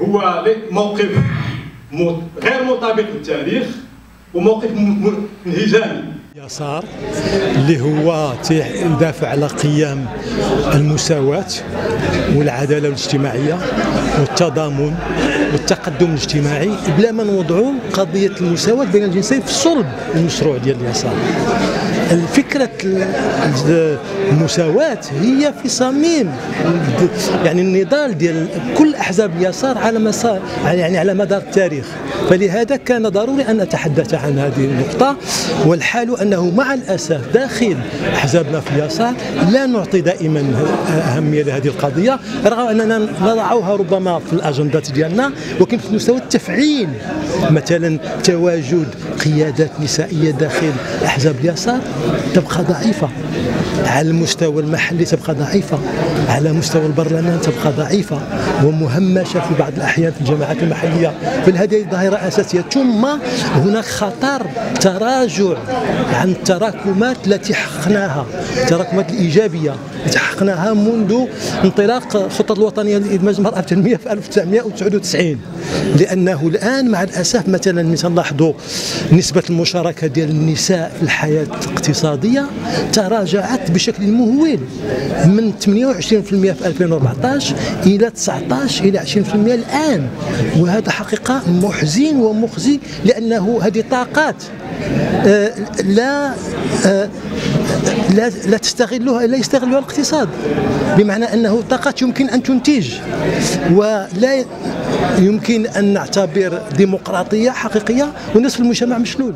صالح موقف غير مطابق للتاريخ وموقف انهزامي. يسار اللي هو يدافع على قيم المساواة والعدالة الاجتماعية والتضامن والتقدم الاجتماعي بلا ما نوضعوا قضية المساواة بين الجنسين في صلب المشروع ديال اليسار. الفكرة المساواة هي في صميم يعني النضال ديال كل أحزاب اليسار على مسار يعني على مدار التاريخ. فلهذا كان ضروري أن نتحدث عن هذه النقطة. والحال أنه مع الأسف داخل أحزابنا في اليسار لا نعطي دائما أهمية لهذه القضية. رغم أننا نضعها ربما في الأجندات ديالنا ولكن في مستوى التفعيل. مثلا تواجد قيادات نسائية داخل أحزاب اليسار تبقى ضعيفة. على المستوى المحلي تبقى ضعيفة؟ على مستوى البرلمان تبقى ضعيفة؟ ومهمشة في بعض الأحيان في الجماعات المحلية. فهذه ظاهرة أساسية. ثم هناك خطر تراجع عن التراكمات التي حققناها. التراكمات الإيجابية التي حققناها منذ انطلاق الخطة الوطنية لإدماج المرأة في التنمية في 1999 لأنه الآن مع الأسف مثلا مثل نلاحظوا نسبة المشاركة ديال النساء في الحياة الاقتصادية تراجعت بشكل مهول. من 28% في 2014 إلى 19 إلى 20% الآن. وهذا حقيقة محزن ومخزي لأنه هذه طاقات آه، لا آه، لا لا تستغلها لا يستغلها الاقتصاد. بمعنى أنه طاقات يمكن أن تنتج ولا يمكن أن نعتبر ديمقراطية حقيقية ونصف المجتمع مشلول.